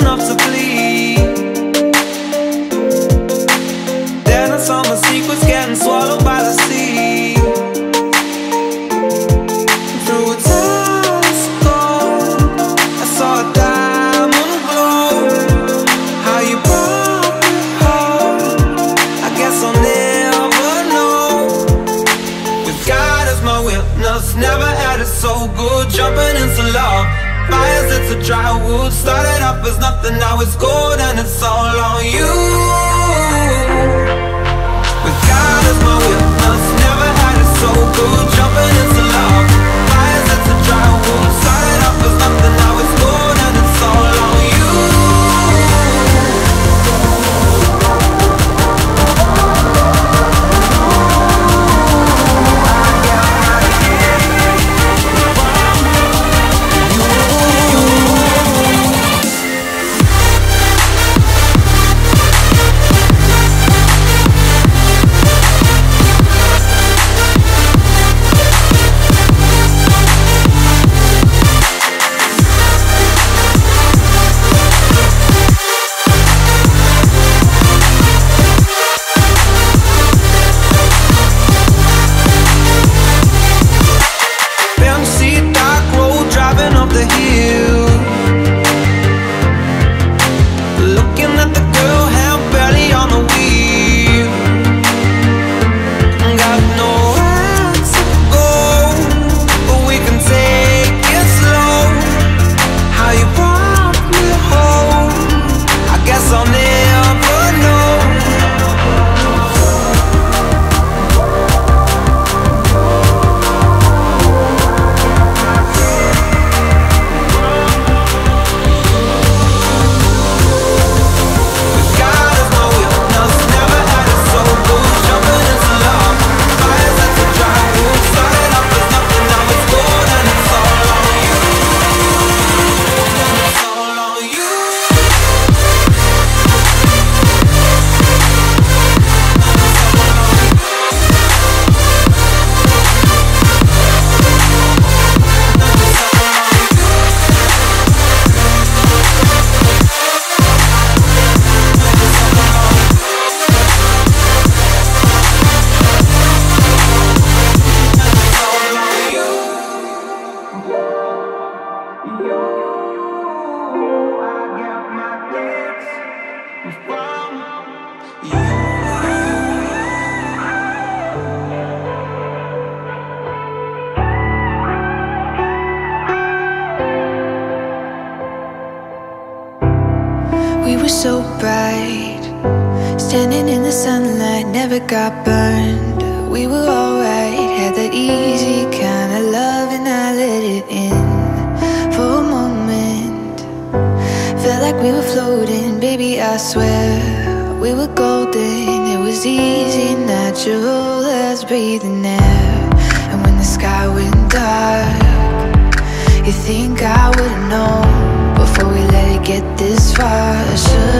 enough to flee Then I saw my secrets getting swallowed by the sea. Through a I saw a diamond glow. How you brought me home I guess I'll never know. With God as my witness Never had it so good Jumping into love dry Started off as nothing, now it's gold and it's all on you. With God as my witness, were so bright, standing in the sunlight, never got burned. We were alright, had that easy kind of love, and I let it in for a moment. Felt like we were floating, baby, I swear. We were golden, it was easy, natural as breathing air. And when the sky went dark, you think I would've far? I